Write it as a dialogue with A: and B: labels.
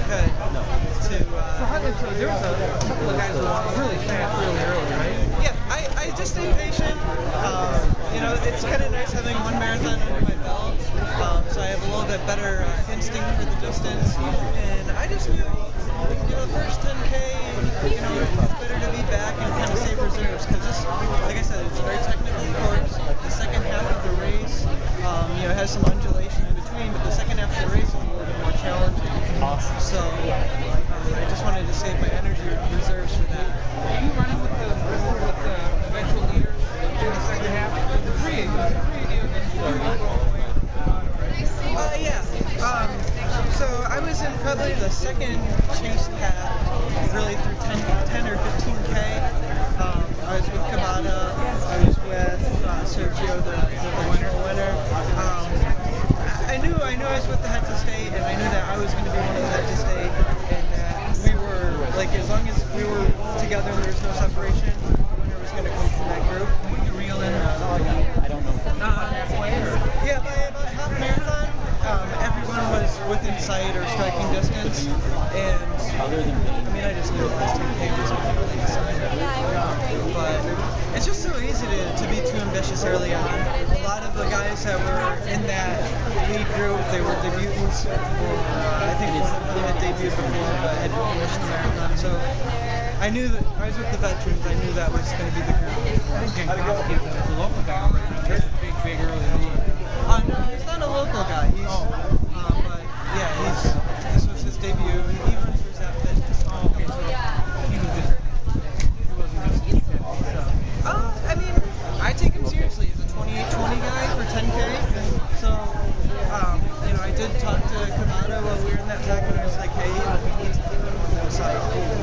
A: could to. Uh,
B: there was a couple of guys who were really fast really early, right?
A: yeah, I, I just stay patient. Um, you know, it's kind of nice having one marathon under my belt, um, so I have a little bit better uh, instinct for the distance. And I just knew, you know, the first 10K, you know, it's better to be back and kind of save reserves because this, like I said, it's a very technical course. The second half of the race, um, you know, has some undulation in between, but the second half of the race is a little bit more challenging.
C: Awesome.
A: So um, I just wanted to save my energy reserves for that.
B: Are you running with the with the eventual leaders in the second half? The three, the three of you, and then four of you all the way out, right?
A: Uh, yeah. Um, so I was in probably the second chase path, really through 10, 10 or 15k. Um, I was with Kabata. I was with uh, Sergio, the, the, winner. winner. Um, I knew I knew I was with the head to state, and I knew that I was going to be one of the head to state, and that we were like as long as we were together, there was no separation. Within sight or striking distance, and
C: Other than
A: I mean, I just knew the last 10K was going to be really exciting. But it's just so easy to, to be too ambitious early on. A lot of the guys that were in that lead group, they were debutants, or uh, I think one of them had debuted before but had finished the marathon. So I knew that I was with the veterans. I knew that was going to be the group. Kamado, we were in that tag and I was like, hey, we need to keep them on their side.